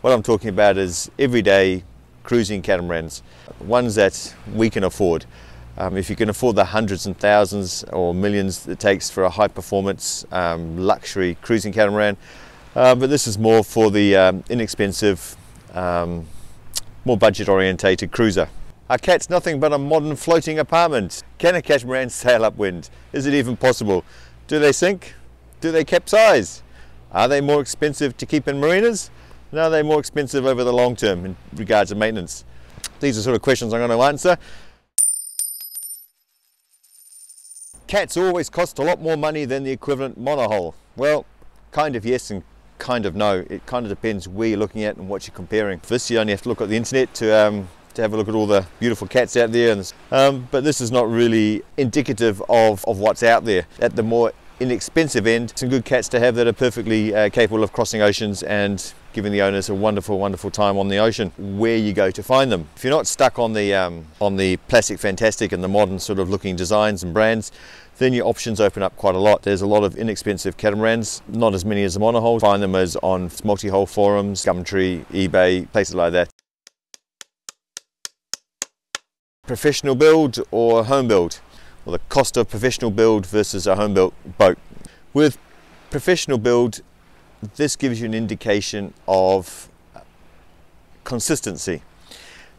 What I'm talking about is everyday cruising catamarans, ones that we can afford. Um, if you can afford the hundreds and thousands or millions it takes for a high performance um, luxury cruising catamaran, uh, but this is more for the um, inexpensive, um, more budget orientated cruiser. Our cat's nothing but a modern floating apartment. Can a catamaran sail upwind? Is it even possible? Do they sink? Do they capsize? Are they more expensive to keep in marinas? No, are they more expensive over the long term in regards to maintenance? These are sort of questions I'm going to answer. Cats always cost a lot more money than the equivalent monohull. Well, kind of yes and kind of no. It kind of depends where you're looking at and what you're comparing. For this, you only have to look at the internet to um, to have a look at all the beautiful cats out there. And, um, but this is not really indicative of, of what's out there. At the more inexpensive end, some good cats to have that are perfectly uh, capable of crossing oceans and giving the owners a wonderful, wonderful time on the ocean. Where you go to find them. If you're not stuck on the um, on the plastic fantastic and the modern sort of looking designs and brands, then your options open up quite a lot. There's a lot of inexpensive catamarans, not as many as the monohull. Find them as on multi-hull forums, Gumtree, eBay, places like that. Professional build or home build or the cost of professional build versus a home built boat. With professional build, this gives you an indication of consistency.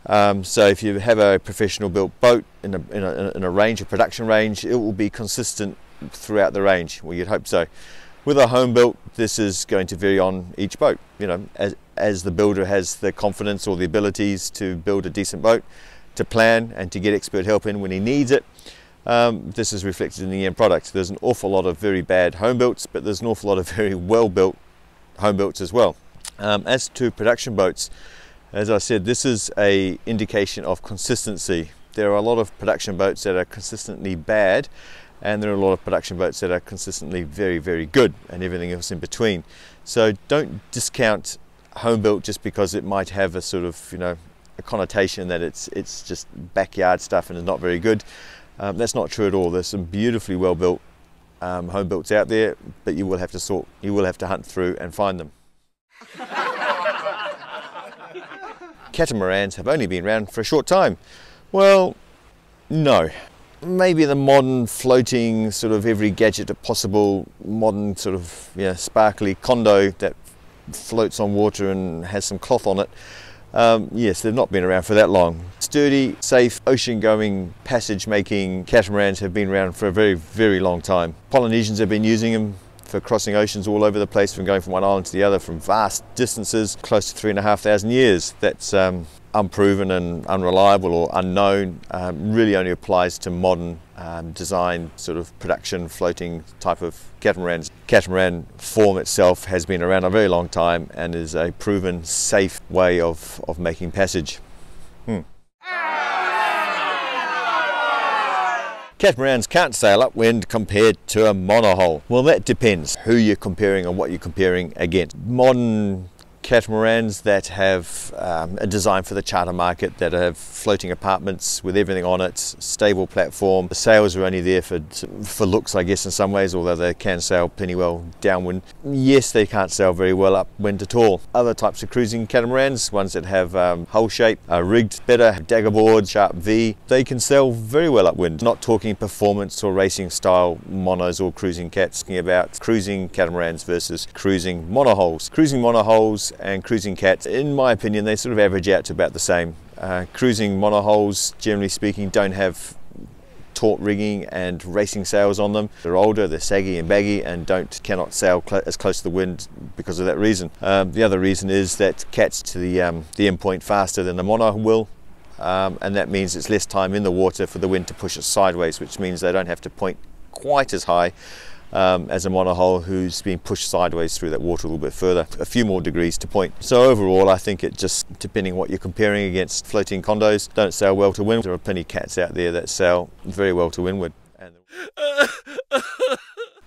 Um, so if you have a professional built boat in a, in, a, in a range, a production range, it will be consistent throughout the range. Well, you'd hope so. With a home built, this is going to vary on each boat. You know, as, as the builder has the confidence or the abilities to build a decent boat, to plan and to get expert help in when he needs it, um, this is reflected in the end product. There's an awful lot of very bad home builts, but there's an awful lot of very well built home builts as well. Um, as to production boats, as I said, this is a indication of consistency. There are a lot of production boats that are consistently bad, and there are a lot of production boats that are consistently very, very good, and everything else in between. So don't discount home built just because it might have a sort of, you know, a connotation that it's it's just backyard stuff and is not very good. Um, that's not true at all. There's some beautifully well built um, home builts out there, but you will have to sort, you will have to hunt through and find them. Catamarans have only been around for a short time. Well, no. Maybe the modern floating sort of every gadget possible modern sort of yeah, sparkly condo that floats on water and has some cloth on it um, yes, they've not been around for that long. Sturdy, safe, ocean-going, passage-making catamarans have been around for a very, very long time. Polynesians have been using them for crossing oceans all over the place, from going from one island to the other, from vast distances, close to three and a half thousand years. That's um, unproven and unreliable or unknown um, really only applies to modern um, design sort of production floating type of catamarans. Catamaran form itself has been around a very long time and is a proven safe way of, of making passage. Hmm. Catamarans can't sail upwind compared to a monohull. Well, that depends who you're comparing and what you're comparing against. Modern catamarans that have um, a design for the charter market that have floating apartments with everything on it, stable platform. The sails are only there for, for looks, I guess, in some ways, although they can sail plenty well downwind. Yes, they can't sail very well upwind at all. Other types of cruising catamarans, ones that have um, hull shape, are rigged better, dagger board, sharp V, they can sail very well upwind. Not talking performance or racing style monos or cruising cats, talking about cruising catamarans versus cruising monohulls. Cruising monohulls and cruising cats, in my opinion, they sort of average out to about the same. Uh, cruising monohulls, generally speaking, don't have taut rigging and racing sails on them. They're older, they're saggy and baggy, and don't cannot sail cl as close to the wind because of that reason. Um, the other reason is that cats to the um, the end point faster than the mono will. Um, and that means it's less time in the water for the wind to push it sideways, which means they don't have to point quite as high um, as a monohull who's being pushed sideways through that water a little bit further, a few more degrees to point. So overall, I think it just, depending what you're comparing against floating condos, don't sail well to windward. There are plenty of cats out there that sail very well to windward.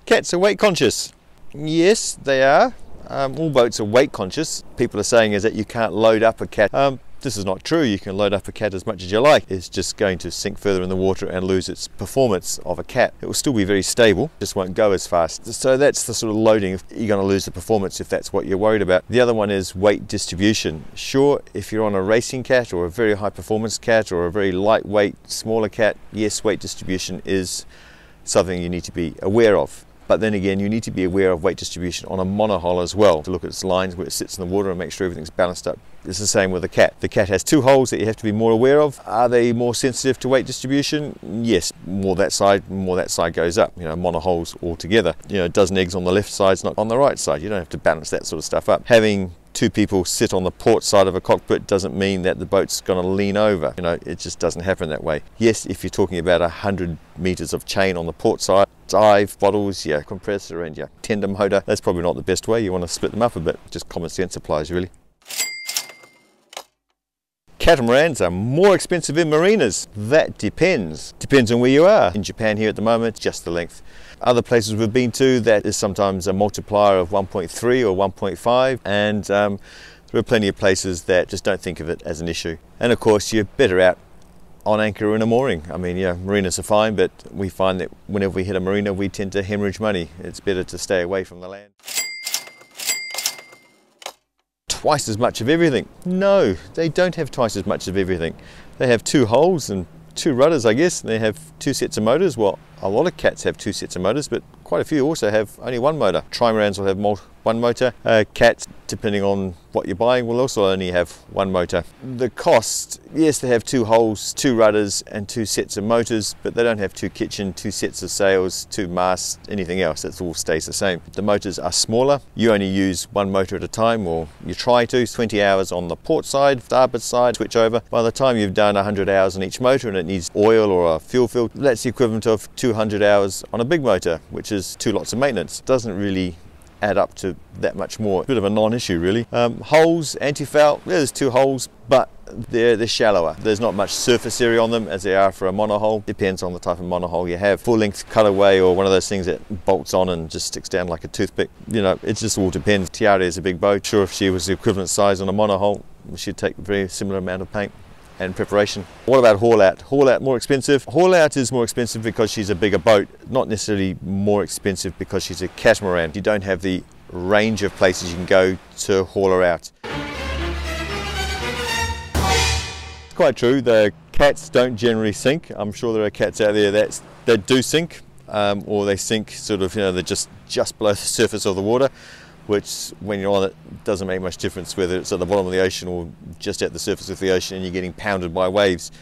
cats are weight conscious. Yes, they are. Um, all boats are weight conscious. People are saying is that you can't load up a cat. Um, This is not true. You can load up a cat as much as you like. It's just going to sink further in the water and lose its performance of a cat. It will still be very stable, just won't go as fast. So that's the sort of loading. You're going to lose the performance if that's what you're worried about. The other one is weight distribution. Sure, if you're on a racing cat or a very high performance cat or a very lightweight, smaller cat, yes, weight distribution is something you need to be aware of. But then again, you need to be aware of weight distribution on a monohull as well to look at its lines where it sits in the water and make sure everything's balanced up. It's the same with the cat. The cat has two holes that you have to be more aware of. Are they more sensitive to weight distribution? Yes, more that side, more that side goes up. You know, monohulls altogether. You know, a dozen eggs on the left side is not on the right side. You don't have to balance that sort of stuff up. Having two people sit on the port side of a cockpit doesn't mean that the boat's going to lean over. You know, it just doesn't happen that way. Yes, if you're talking about a hundred meters of chain on the port side, dive bottles, yeah, compressor and yeah, tender motor, that's probably not the best way. You want to split them up a bit. Just common sense applies really. Catamarans are more expensive in marinas. That depends. Depends on where you are. In Japan here at the moment, just the length. Other places we've been to, that is sometimes a multiplier of 1.3 or 1.5 and um, there are plenty of places that just don't think of it as an issue. And of course you're better out on anchor in a mooring. I mean, yeah, marinas are fine, but we find that whenever we hit a marina, we tend to hemorrhage money. It's better to stay away from the land twice as much of everything. No, they don't have twice as much of everything. They have two hulls and two rudders, I guess. And they have two sets of motors. Well, a lot of cats have two sets of motors, but quite a few also have only one motor. Trimarans will have one motor. Uh, cats, depending on what you're buying, will also only have one motor. The cost, yes, they have two hulls, two rudders, and two sets of motors, but they don't have two kitchen, two sets of sails, two masts, anything else. It all stays the same. The motors are smaller. You only use one motor at a time, or you try to. 20 hours on the port side, starboard side, switch over. By the time you've done 100 hours on each motor and it needs oil or a fuel fill, that's the equivalent of 200 hours on a big motor, which is two lots of maintenance. Doesn't really add up to that much more. Bit of a non-issue really. Um, holes, anti-foul, there's two holes, but they're, they're shallower. There's not much surface area on them as they are for a monohull. Depends on the type of monohull you have. Full length cutaway or one of those things that bolts on and just sticks down like a toothpick. You know, it just all depends. Tiare is a big boat. Sure, if she was the equivalent size on a monohull, she'd take a very similar amount of paint and preparation. What about haul out? Haul out more expensive? Haul out is more expensive because she's a bigger boat, not necessarily more expensive because she's a catamaran. You don't have the range of places you can go to haul her out. It's quite true, the cats don't generally sink. I'm sure there are cats out there that, that do sink um, or they sink sort of, you know, they're just, just below the surface of the water which when you're on it doesn't make much difference whether it's at the bottom of the ocean or just at the surface of the ocean and you're getting pounded by waves.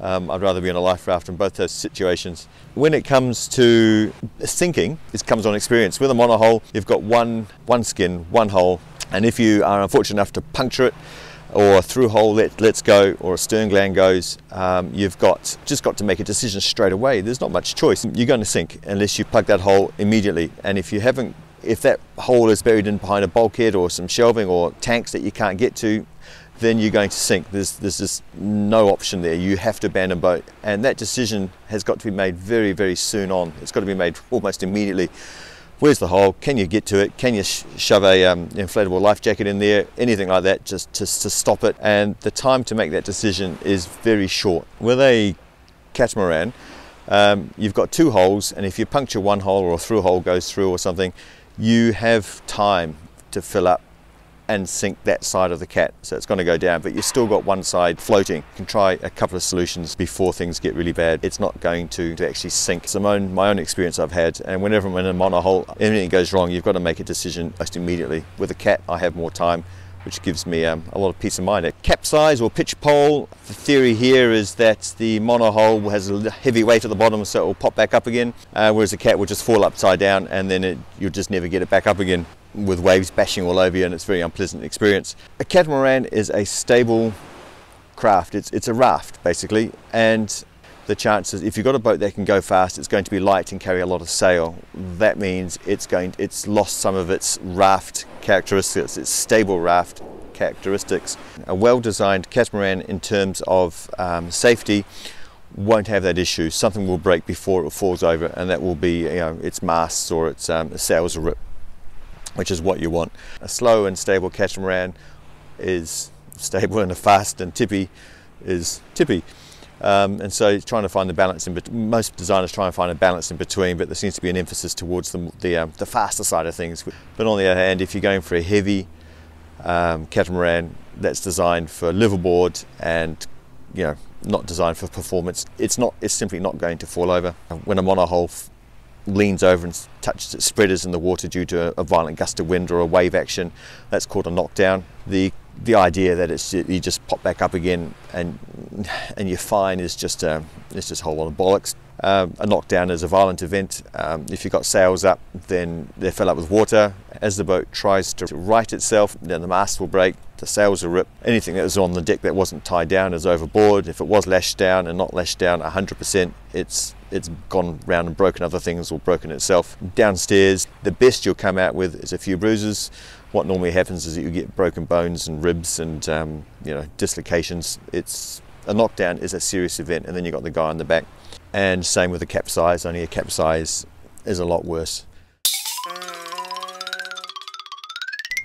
Um, I'd rather be on a life raft in both those situations. When it comes to sinking, this comes on experience. With a monohull, you've got one, one skin, one hole, and if you are unfortunate enough to puncture it, or a through hole let, lets go or a stern gland goes, um, you've got just got to make a decision straight away. There's not much choice. You're going to sink unless you plug that hole immediately. And if you haven't if that hole is buried in behind a bulkhead or some shelving or tanks that you can't get to, then you're going to sink. There's, there's just no option there. You have to abandon boat. And that decision has got to be made very, very soon on. It's got to be made almost immediately. Where's the hole? Can you get to it? Can you sh shove a um, inflatable life jacket in there? Anything like that, just to, to stop it. And the time to make that decision is very short. With a catamaran, um, you've got two holes, and if you puncture one hole or a through hole goes through or something, you have time to fill up and sink that side of the cat. So it's going to go down, but you've still got one side floating. You can try a couple of solutions before things get really bad. It's not going to, to actually sink. It's my own, my own experience I've had. And whenever I'm in a monohull, anything goes wrong, you've got to make a decision most immediately. With a cat, I have more time which gives me um, a lot of peace of mind. A capsize or pitch pole, the theory here is that the monohull has a heavy weight at the bottom so it will pop back up again, uh, whereas the cat will just fall upside down and then it, you'll just never get it back up again with waves bashing all over you and it's a very unpleasant experience. A catamaran is a stable craft, it's, it's a raft basically and the chances if you've got a boat that can go fast it's going to be light and carry a lot of sail. That means it's going it's lost some of its raft characteristics its stable raft characteristics. A well-designed catamaran in terms of um, safety won't have that issue. Something will break before it falls over and that will be you know its masts or its um, sails rip which is what you want. A slow and stable catamaran is stable and a fast and tippy is tippy. Um, and so trying to find the balance in between. Most designers try and find a balance in between, but there seems to be an emphasis towards the the, um, the faster side of things. But on the other hand, if you're going for a heavy um, catamaran that's designed for liveaboard and you know not designed for performance, it's not it's simply not going to fall over. When a monohull leans over and touches its spreaders in the water due to a, a violent gust of wind or a wave action, that's called a knockdown. The the idea that it's you just pop back up again and and you're fine is just a, it's just a whole lot of bollocks. Um, a knockdown is a violent event. Um, if you've got sails up, then they're filled up with water. As the boat tries to right itself, then the mast will break, the sails will rip. Anything that was on the deck that wasn't tied down is overboard. If it was lashed down and not lashed down 100%, it's it's gone round and broken other things or broken itself. Downstairs, the best you'll come out with is a few bruises. What normally happens is that you get broken bones and ribs and um, you know dislocations. It's a knockdown is a serious event, and then you've got the guy on the back. And same with a capsize, only a capsize is a lot worse.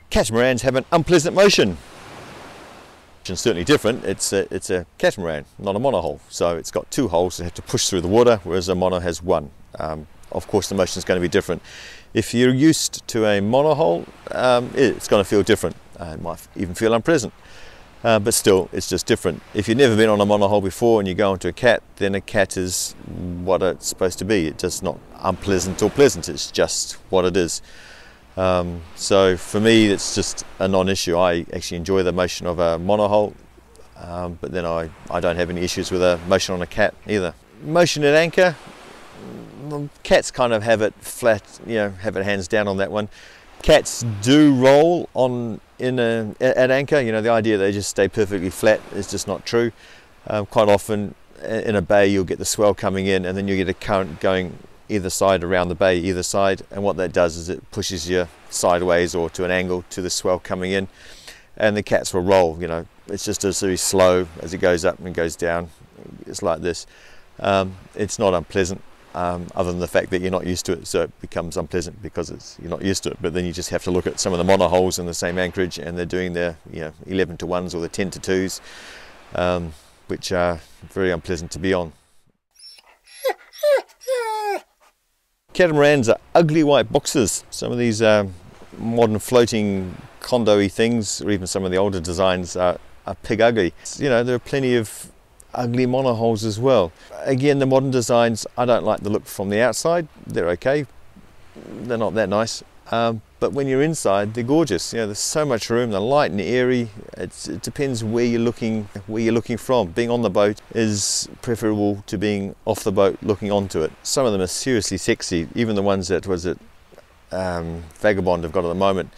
Catamarans have an unpleasant motion. It's certainly different. It's a, it's a catamaran, not a monohull. So it's got two holes that have to push through the water, whereas a mono has one. Um, of course, the motion is going to be different. If you're used to a monohull, um, it's going to feel different. Uh, it might even feel unpleasant. Uh, but still, it's just different. If you've never been on a monohull before and you go into a cat, then a cat is what it's supposed to be. It's just not unpleasant or pleasant. It's just what it is. Um, so for me, it's just a non-issue. I actually enjoy the motion of a monohull, um, but then I, I don't have any issues with a motion on a cat either. Motion at anchor, cats kind of have it flat, you know, have it hands down on that one. Cats do roll on in a, at anchor. You know, the idea they just stay perfectly flat is just not true. Um, quite often in a bay, you'll get the swell coming in, and then you get a current going either side around the bay, either side. And what that does is it pushes you sideways or to an angle to the swell coming in, and the cats will roll. You know, it's just a very slow as it goes up and goes down. It's like this. Um, it's not unpleasant um, other than the fact that you're not used to it, so it becomes unpleasant because you're not used to it. But then you just have to look at some of the monohulls in the same anchorage, and they're doing their you know 11 to ones or the 10 to twos, um, which are very unpleasant to be on. Catamarans are ugly white boxes. Some of these um, modern floating condo-y things, or even some of the older designs, are, are pig ugly. You know, there are plenty of ugly monohulls as well. Again, the modern designs, I don't like the look from the outside. They're okay. They're not that nice. Um, but when you're inside, they're gorgeous. You know, there's so much room. They're light and airy. It's, it depends where you're looking, where you're looking from. Being on the boat is preferable to being off the boat, looking onto it. Some of them are seriously sexy. Even the ones that was it um, Vagabond have got at the moment.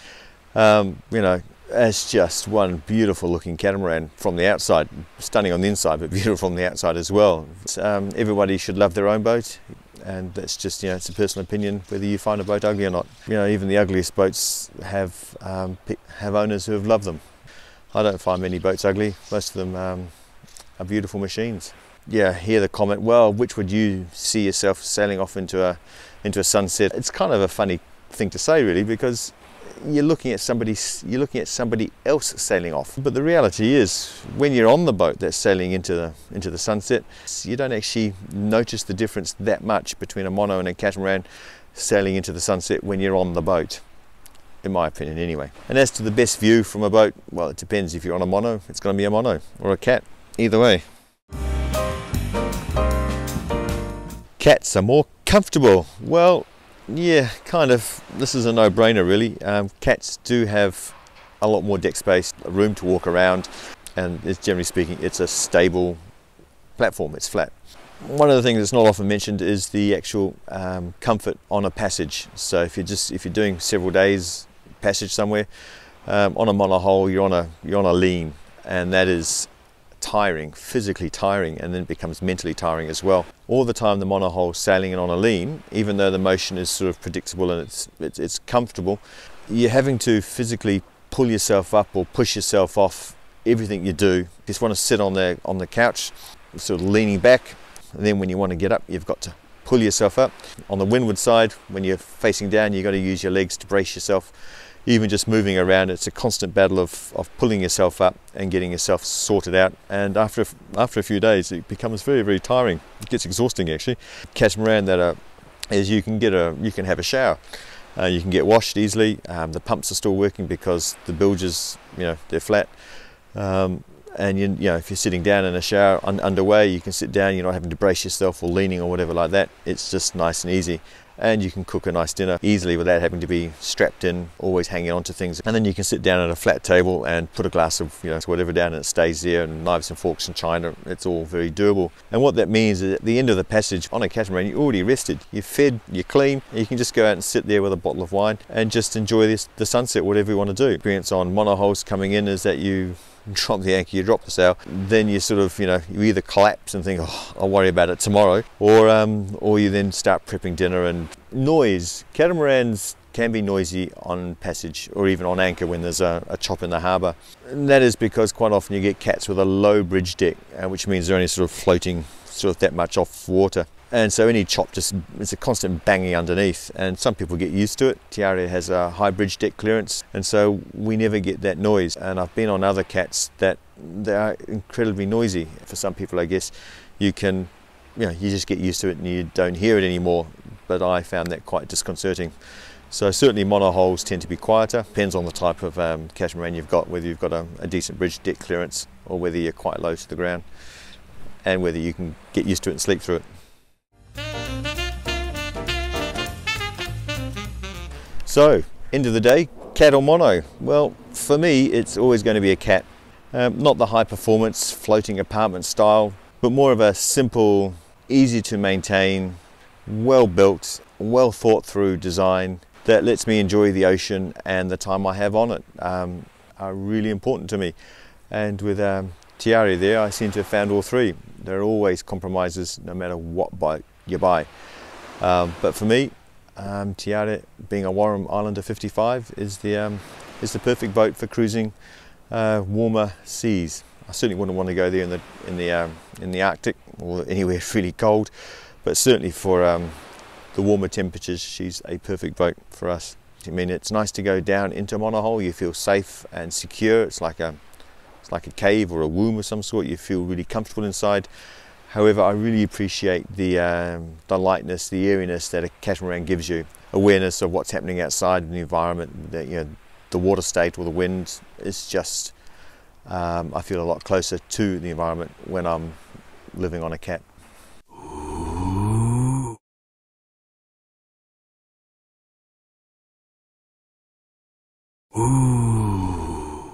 Um, you know, it's just one beautiful looking catamaran from the outside, stunning on the inside, but beautiful from the outside as well. Um, everybody should love their own boat, and that's just you know it's a personal opinion whether you find a boat ugly or not. You know, even the ugliest boats have um, have owners who have loved them. I don't find many boats ugly. Most of them um, are beautiful machines. Yeah, hear the comment. Well, which would you see yourself sailing off into a into a sunset? It's kind of a funny thing to say, really, because you're looking at somebody you're looking at somebody else sailing off. But the reality is when you're on the boat that's sailing into the into the sunset you don't actually notice the difference that much between a mono and a catamaran sailing into the sunset when you're on the boat in my opinion anyway. And as to the best view from a boat well it depends. If you're on a mono it's going to be a mono or a cat either way. Cats are more comfortable. Well yeah, kind of. This is a no-brainer, really. Um, cats do have a lot more deck space, room to walk around, and it's generally speaking, it's a stable platform. It's flat. One of the things that's not often mentioned is the actual um, comfort on a passage. So if you're just if you're doing several days passage somewhere um, on a monohull, you're on a you're on a lean, and that is tiring, physically tiring, and then it becomes mentally tiring as well. All the time the monohull sailing on a lean, even though the motion is sort of predictable and it's, it's, it's comfortable, you're having to physically pull yourself up or push yourself off everything you do. You just want to sit on the on the couch, sort of leaning back, and then when you want to get up, you've got to pull yourself up. On the windward side, when you're facing down, you've got to use your legs to brace yourself even just moving around, it's a constant battle of, of pulling yourself up and getting yourself sorted out. And after after a few days, it becomes very very tiring. It gets exhausting actually. Catamaran that are is you can get a you can have a shower. Uh, you can get washed easily. Um, the pumps are still working because the bilges, you know, they're flat. Um, and you, you, know, if you're sitting down in a shower un underway, you can sit down. You're not having to brace yourself or leaning or whatever like that. It's just nice and easy and you can cook a nice dinner easily without having to be strapped in, always hanging on to things. And then you can sit down at a flat table and put a glass of, you know, whatever down and it stays there, and knives and forks and china, it's all very doable. And what that means is at the end of the passage on a catamaran, you're already rested, you're fed, you're clean, you can just go out and sit there with a bottle of wine and just enjoy this, the sunset, whatever you want to do. Experience on monohulls coming in is that you drop the anchor, you drop the sail, then you sort of, you know, you either collapse and think, oh, I'll worry about it tomorrow, or, um, or you then start prepping dinner and noise. Catamarans can be noisy on passage or even on anchor when there's a, a chop in the harbour. And that is because quite often you get cats with a low bridge deck, uh, which means they're only sort of floating sort of that much off water and so any chop just it's a constant banging underneath. And some people get used to it. Te Aire has a high bridge deck clearance. And so we never get that noise. And I've been on other cats that they are incredibly noisy for some people I guess. You can you know you just get used to it and you don't hear it anymore. But I found that quite disconcerting. So certainly monohulls tend to be quieter. Depends on the type of um, catamaran you've got whether you've got a, a decent bridge deck clearance or whether you're quite low to the ground and whether you can get used to it and sleep through it So, end of the day, cat or mono? Well, for me, it's always going to be a cat. Um, not the high performance floating apartment style, but more of a simple, easy to maintain, well built, well thought through design that lets me enjoy the ocean and the time I have on it um, are really important to me. And with um, Te Aire there, I seem to have found all three. There are always compromises no matter what boat you buy. Um, but for me, um, Te Aire, being a Wharram Islander 55, is the, um, is the perfect boat for cruising uh, warmer seas. I certainly wouldn't want to go there in the, in the, um, in the Arctic or anywhere really cold, but certainly for um, the warmer temperatures, she's a perfect boat for us. I mean, it's nice to go down into monohull. You feel safe and secure. It's like a, it's like a cave or a womb of some sort. You feel really comfortable inside. However, I really appreciate the, um, the lightness, the airiness that a catamaran gives you. Awareness of what's happening outside in the environment, the, you know, the water state or the wind is just, um, I feel a lot closer to the environment when I'm living on a cat. Ooh.